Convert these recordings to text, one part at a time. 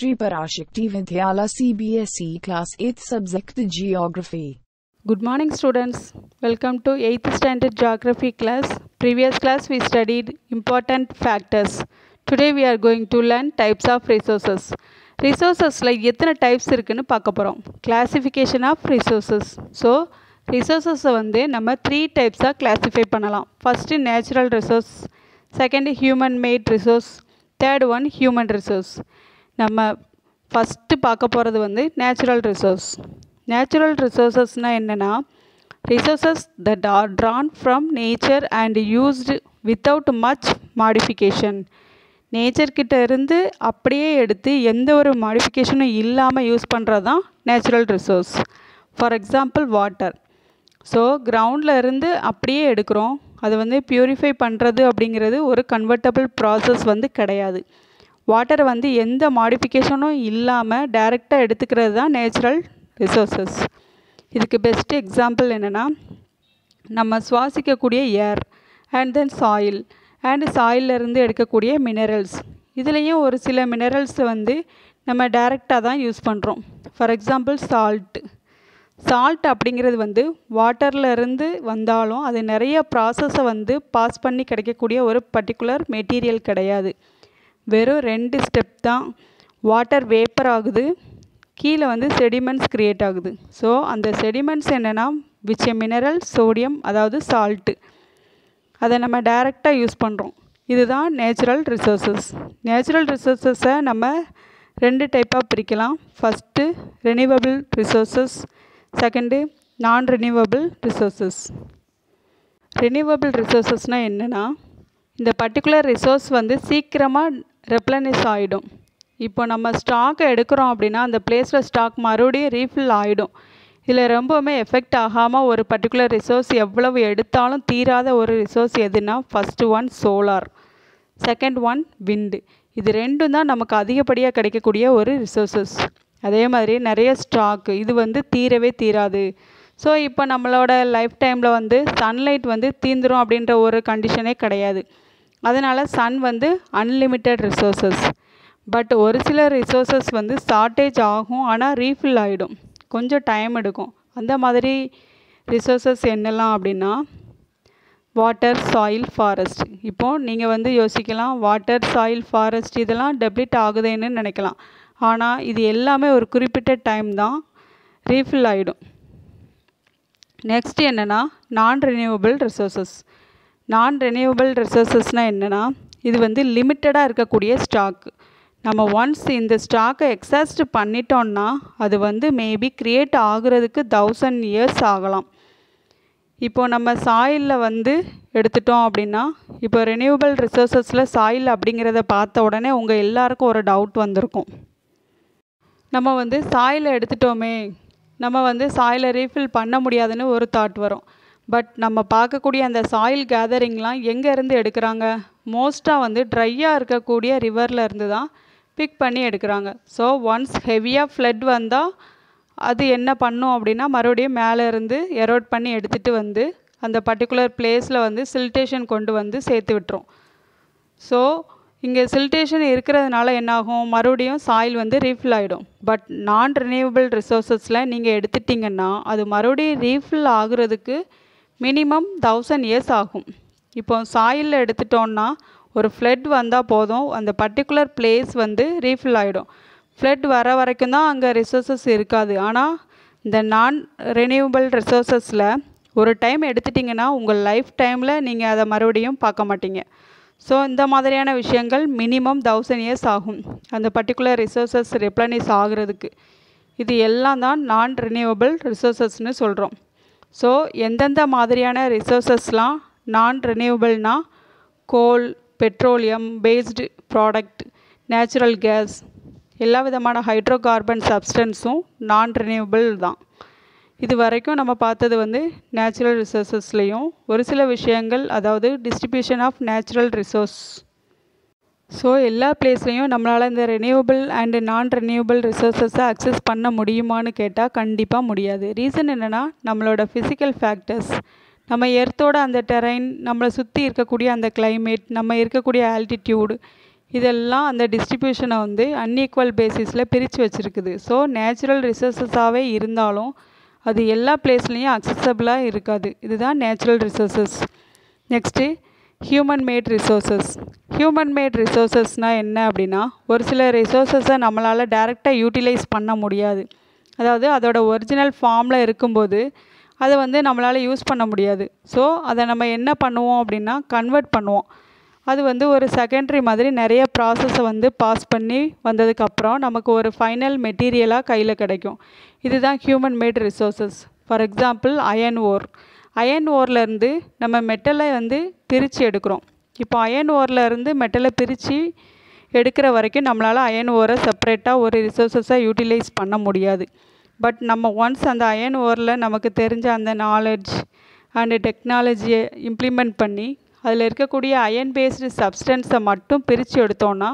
Shri Parashakti Vidyala CBSE Class 8th Subject Geography. Good morning, students. Welcome to 8th Standard Geography class. Previous class we studied important factors. Today we are going to learn types of resources. ரிசோர்ஸஸில் எத்தனை types இருக்குன்னு பார்க்க போகிறோம் classification of resources so ரிசோர்ஸஸை வந்து நம்ம three டைப்ஸாக classify பண்ணலாம் first natural resource second human made resource third one human resource நம்ம first பார்க்க போகிறது வந்து நேச்சுரல் ரிசோர்ஸ் நேச்சுரல் ரிசோர்ஸஸ்னால் என்னென்னா resources that are drawn from nature and used without much modification நேச்சர்கிட்ட இருந்து அப்படியே எடுத்து எந்த ஒரு மாடிஃபிகேஷனும் இல்லாமல் யூஸ் பண்ணுறது தான் natural resource for example water so கிரவுண்டில் இருந்து அப்படியே எடுக்கிறோம். அதை வந்து ப்யூரிஃபை பண்ணுறது அப்படிங்கிறது ஒரு கன்வெர்ட்டபிள் ப்ராசஸ் வந்து கிடையாது. வாட்டர் வந்து எந்த மாடிஃபிகேஷனும் இல்லாமல் டைரெக்டாக எடுத்துக்கிறது தான் நேச்சுரல் ரிசோர்ஸஸ் இதுக்கு பெஸ்ட் எக்ஸாம்பிள் என்னென்னா நம்ம சுவாசிக்கக்கூடிய air and then soil and சாயிலிருந்து எடுக்கக்கூடிய மினரல்ஸ் இதுலேயும் ஒரு சில மினரல்ஸ் வந்து நம்ம டைரெக்டாக தான் யூஸ் பண்ணுறோம் ஃபார் எக்ஸாம்பிள் சால்ட்டு சால்ட் அப்படிங்கிறது வந்து வாட்டரில் இருந்து வந்தாலும் அது நிறைய ப்ராசஸை வந்து பாஸ் பண்ணி கிடைக்கக்கூடிய ஒரு பர்டிகுலர் மெட்டீரியல் கிடையாது. வெறும் ரெண்டு ஸ்டெப் தான் வாட்டர் வேப்பர் ஆகுது. கீழே வந்து செடிமெண்ட்ஸ் க்ரியேட் ஆகுது. ஸோ அந்த செடிமெண்ட்ஸ் என்னென்னா விச் மினரல் சோடியம் அதாவது சால்ட்டு அதை நம்ம டைரெக்டாக யூஸ் பண்ணுறோம் இதுதான் நேச்சுரல் ரிசோர்ஸஸ் நேச்சுரல் ரிசோர்ஸஸை நம்ம ரெண்டு டைப்பாக பிரிக்கலாம். First renewable resources second non renewable resources renewable ரிசோர்ஸஸ்னால் என்னென்னா இந்த பர்டிகுலர் ரிசோர்ஸ் வந்து சீக்கிரமாக ரெப்ளனிஸ் ஆகிடும் இப்போ நம்ம ஸ்டாக்கை எடுக்கிறோம் அப்படின்னா அந்த பிளேஸில் ஸ்டாக் மறுபடியும் ரீஃபில் ஆகிடும் இதில் ரொம்பவுமே எஃபெக்ட் ஆகாமல் ஒரு பர்டிகுலர் ரிசோர்ஸ் எவ்வளவு எடுத்தாலும் தீராத ஒரு ரிசோர்ஸ் எதுனா first one solar second one wind இது ரெண்டும் தான் நமக்கு அதிகப்படியாக கிடைக்கக்கூடிய ஒரு ரிசோர்ஸஸ் அதே மாதிரி நிறைய ஸ்டாக்கு இது வந்து தீரவே தீராது. ஸோ இப்போ நம்மளோட லைஃப் டைமில் வந்து சன்லைட் வந்து தீந்துரும் அப்படின்ற ஒரு கண்டிஷனே கிடையாது. அதனால் சன் வந்து அன்லிமிட்டெட் ரிசோர்ஸஸ் பட் ஒரு சில ரிசோர்ஸஸ் வந்து ஷார்ட்டேஜ் ஆகும். ஆனால் ரீஃபில் ஆகிடும் கொஞ்சம் டைம் எடுக்கும். அந்த மாதிரி ரிசோர்ஸஸ் என்னெல்லாம் அப்படின்னா வாட்டர் சாயில் ஃபாரஸ்ட் இப்போது நீங்கள் வந்து யோசிக்கலாம் வாட்டர் சாயில் ஃபாரஸ்ட் இதெல்லாம் டெப்ளிட் ஆகுதேன்னு நினைக்கலாம். ஆனால் இது எல்லாமே ஒரு குறிப்பிட்ட டைம் தான் ரீஃபில் ஆகிடும் நெக்ஸ்ட் என்னென்னா non renewable resources non renewable ரிசோர்ஸஸ்னால் என்னென்னா இது வந்து லிமிட்டடாக இருக்கக்கூடிய ஸ்டாக் நம்ம ஒன்ஸ் இந்த ஸ்டாக்கை எக்ஸாஸ்ட் பண்ணிட்டோம்னா அது வந்து மேபி க்ரியேட் ஆகுறதுக்கு தௌசண்ட் இயர்ஸ் ஆகலாம். இப்போது நம்ம சாயிலில் வந்து எடுத்துட்டோம் அப்படின்னா இப்போ ரெனியூவபிள் ரிசோர்ஸஸில் சாயில் அப்படிங்கிறத பார்த்த உடனே உங்கள் எல்லாருக்கும் ஒரு டவுட் வந்திருக்கும். நம்ம வந்து சாயில் எடுத்துட்டோமே நம்ம வந்து சாயிலை ரீஃபில் பண்ண முடியாதுன்னு ஒரு தாட் வரும். பட் நம்ம பார்க்கக்கூடிய அந்த சாயில் கேதரிங்லாம் எங்கேருந்து எடுக்கிறாங்க? மோஸ்ட்டாக வந்து ட்ரையாக இருக்கக்கூடிய ரிவரில் இருந்து தான் பிக் பண்ணி எடுக்கிறாங்க. ஸோ ஒன்ஸ் ஹெவியாக ஃப்ளட் வந்தால் அது என்ன பண்ணும் அப்படின்னா மறுபடியும் மேலே இருந்து எரோட் பண்ணி எடுத்துகிட்டு வந்து அந்த பர்டிகுலர் பிளேஸில் வந்து சில்டேஷன் கொண்டு வந்து சேர்த்து விட்டுரும். ஸோ இங்கே சில்டேஷன் இருக்கிறதுனால என்னாகும்? மறுபடியும் சாயில் வந்து ரீஃபில் ஆகிடும் பட் நான் ரினியூவபிள் ரிசோர்ஸஸில் நீங்கள் எடுத்துட்டிங்கன்னா அது மறுபடியும் ரீஃபில் ஆகுறதுக்கு மினிமம் தௌசண்ட் இயர்ஸ் ஆகும். இப்போ சாயிலில் எடுத்துட்டோன்னா ஒரு ஃப்ளட் வந்தால் போதும். அந்த பர்டிகுலர் பிளேஸ் வந்து ரீஃபில் ஆகிடும் ஃப்ளட் வர வரைக்கும் தான் அங்கே ரிசோர்ஸஸ் இருக்காது. ஆனால் இந்த நான் ரெனியூவபிள் ரிசோர்ஸஸில் ஒரு டைம் எடுத்துட்டிங்கன்னா உங்கள் லைஃப் டைமில் நீங்கள் அதை மறுபடியும் பார்க்க மாட்டீங்க. ஸோ இந்த மாதிரியான விஷயங்கள் மினிமம் தௌசண்ட் இயர்ஸ் ஆகும். அந்த பர்டிகுலர் ரிசோர்ஸஸ் ரெப்ளனிஸ் ஆகிறதுக்கு. இது எல்லாம் தான் நான் ரினியூவபிள் ரிசோர்ஸஸ்னு சொல்கிறோம் ஸோ எந்தெந்த மாதிரியான ரிசோர்ஸஸ்லாம் நான் ரினியூவபிள்னால் coal petroleum based product natural gas எல்லா விதமான ஹைட்ரோ கார்பன் சப்ஸ்டன்ஸும் நான் ரினியூவபிள் தான் இது வரைக்கும் நம்ம பார்த்தது வந்து நேச்சுரல் ரிசோர்ஸஸ்லேயும் ஒரு சில விஷயங்கள் அதாவது distribution of natural resource so எல்லா பிளேஸ்லையும் நம்மளால் இந்த ரெனியூவபிள் அண்டு நான் ரெனியூவபிள் ரிசோர்ஸஸை அக்சஸ் பண்ண முடியுமான்னு கேட்டால் கண்டிப்பாக முடியாது. ரீசன் என்னென்னா நம்மளோட ஃபிசிக்கல் ஃபேக்டர்ஸ் நம்ம எர்த்தோட அந்த டெரைன் நம்மளை சுற்றி இருக்கக்கூடிய அந்த கிளைமேட் நம்ம இருக்கக்கூடிய ஆல்டிடியூடு இதெல்லாம் அந்த டிஸ்ட்ரிபியூஷனை வந்து அன்ஈக்குவல் பேசிஸில் பிரித்து வச்சுருக்குது. ஸோ நேச்சுரல் ரிசோர்ஸஸாகவே இருந்தாலும் அது எல்லா பிளேஸ்லேயும் அக்சசபிளாக இருக்காது. இதுதான் natural resources next human made resources human made ரிசோர்ஸஸ்னால் என்ன அப்படின்னா ஒரு சில ரிசோர்ஸஸை நம்மளால் டேரெக்டாக யூட்டிலைஸ் பண்ண முடியாது. அதாவது அதோட ஒரிஜினல் ஃபார்மில் இருக்கும்போது அதை வந்து நம்மளால் யூஸ் பண்ண முடியாது. ஸோ அதை நம்ம என்ன பண்ணுவோம் அப்படின்னா கன்வெர்ட் பண்ணுவோம். அது வந்து ஒரு செகண்டரி மாதிரி நிறைய ப்ராசஸை வந்து பாஸ் பண்ணி வந்ததுக்கப்புறம் நமக்கு ஒரு ஃபைனல் மெட்டீரியலாக கையில் கிடைக்கும். இதுதான் human made resources for example iron ore iron ஓர்லேருந்து நம்ம மெட்டலை வந்து பிரித்து எடுக்கிறோம். இப்போ அயன் ஓர்லேருந்து மெட்டலை பிரித்து எடுக்கிற வரைக்கும் நம்மளால் அயன் ஓரை செப்பரேட்டாக ஒரு ரிசோர்ஸஸாக யூட்டிலைஸ் பண்ண முடியாது. பட் நம்ம ஒன்ஸ் அந்த அயன் ஓரில் நமக்கு தெரிஞ்ச அந்த நாலெட்ஜ் அண்டு டெக்னாலஜியை இம்ப்ளிமெண்ட் பண்ணி அதில் இருக்கக்கூடிய அயன் பேஸ்டு சப்ஸ்டன்ஸை மட்டும் பிரித்து எடுத்தோன்னா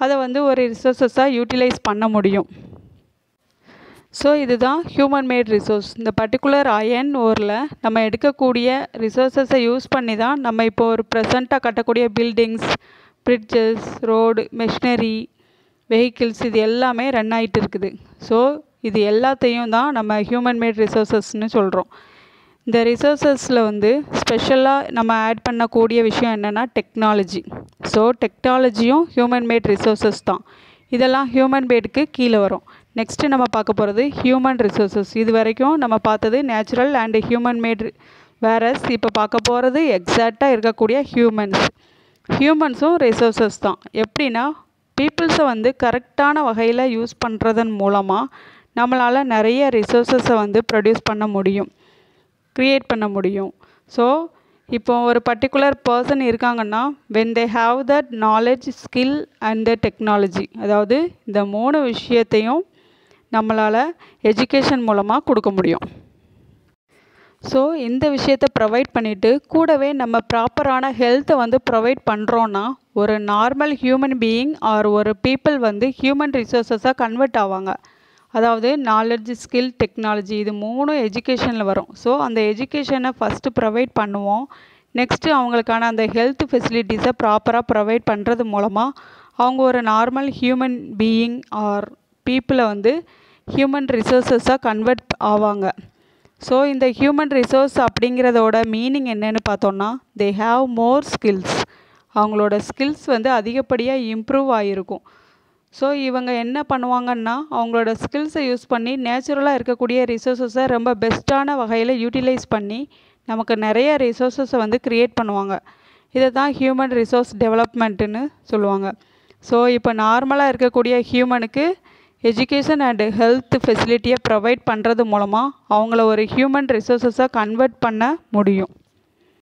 அதை வந்து ஒரு ரிசோர்ஸஸாக யூட்டிலைஸ் பண்ண முடியும். ஸோ இதுதான் ஹியூமன் மேட் ரிசோர்ஸ் இந்த பர்டிகுலர் அயன் ஓரில் நம்ம எடுக்கக்கூடிய ரிசோர்ஸஸை யூஸ் பண்ணி தான் நம்ம இப்போ ஒரு ப்ரெசண்ட்டாக கட்டக்கூடிய buildings bridges road machinery vehicles இது எல்லாமே ரன் ஆகிட்டு இருக்குது. ஸோ இது எல்லாத்தையும் தான் நம்ம ஹியூமன் மேட் ரிசோர்ஸஸ்னு சொல்கிறோம் இந்த ரிசோர்ஸஸில் வந்து ஸ்பெஷலாக நம்ம ஆட் பண்ணக்கூடிய விஷயம் என்னென்னா டெக்னாலஜி ஸோ டெக்னாலஜியும் ஹியூமன் மேட் ரிசோர்ஸஸ் தான். இதெல்லாம் ஹியூமன் மேடுக்கு கீழே வரும். நெக்ஸ்ட்டு நம்ம பார்க்க போகிறது ஹியூமன் ரிசோர்ஸஸ் இது வரைக்கும் நம்ம பார்த்தது நேச்சுரல் அண்டு ஹியூமன் மேட் வேரஸ் இப்போ பார்க்க போகிறது எக்ஸாக்டாக இருக்கக்கூடிய ஹியூமன்ஸ் ஹியூமன்ஸும் ரிசோர்ஸஸ் தான். எப்படின்னா பீப்புள்ஸை வந்து கரெக்டான வகையில் யூஸ் பண்ணுறதன் மூலமாக நம்மளால் நிறைய ரிசோர்ஸஸை வந்து ப்ரொடியூஸ் பண்ண முடியும். க்ரியேட் பண்ண முடியும். ஸோ இப்போ ஒரு பர்டிகுலர் பர்சன் இருக்காங்கன்னா when they have that knowledge skill and the technology அதாவது இந்த மூணு விஷயத்தையும் நம்மளால் எஜுகேஷன் மூலமாக கொடுக்க முடியும். ஸோ இந்த விஷயத்தை ப்ரொவைட் பண்ணிவிட்டு கூடவே நம்ம ப்ராப்பரான ஹெல்த்தை வந்து ப்ரொவைட் பண்ணுறோன்னா ஒரு நார்மல் ஹியூமன் பீயிங் ஆர் ஒரு பீப்புள் வந்து ஹியூமன் ரிசோர்ஸஸாக கன்வெர்ட் ஆவாங்க. அதாவது நாலெட்ஜ் ஸ்கில் டெக்னாலஜி இது மூணும் எஜுகேஷனில் வரும். ஸோ அந்த எஜுகேஷனை ஃபஸ்ட்டு ப்ரொவைட் பண்ணுவோம். நெக்ஸ்ட்டு அவங்களுக்கான அந்த ஹெல்த் ஃபெசிலிட்டிஸை ப்ராப்பராக ப்ரொவைட் பண்ணுறது மூலமாக அவங்க ஒரு நார்மல் ஹியூமன் பீயிங் ஆர் பீப்புளை வந்து ஹியூமன் ரிசோர்ஸஸாக கன்வெர்ட் ஆவாங்க. ஸோ இந்த ஹியூமன் ரிசோர்ஸ் அப்படிங்கிறதோட மீனிங் என்னென்னு பார்த்தோன்னா தே ஹாவ் மோர் ஸ்கில்ஸ் அவங்களோட ஸ்கில்ஸ் வந்து அதிகப்படியாக இம்ப்ரூவ் ஆகிருக்கும் ஸோ இவங்க என்ன பண்ணுவாங்கன்னா அவங்களோட ஸ்கில்ஸை யூஸ் பண்ணி நேச்சுரலாக இருக்கக்கூடிய ரிசோர்ஸஸை ரொம்ப பெஸ்ட்டான வகையில் யூட்டிலைஸ் பண்ணி நமக்கு நிறைய ரிசோர்ஸஸை வந்து க்ரியேட் பண்ணுவாங்க. இதை தான் ஹியூமன் ரிசோர்ஸ் டெவலப்மெண்ட்டுன்னு சொல்லுவாங்க. ஸோ இப்போ நார்மலாக இருக்கக்கூடிய ஹியூமனுக்கு எஜுகேஷன் அண்டு ஹெல்த் ஃபெசிலிட்டியை ப்ரொவைட் பண்ணுறது மூலமாக அவங்கள ஒரு ஹியூமன் ரிசோர்ஸஸாக கன்வெர்ட் பண்ண முடியும்.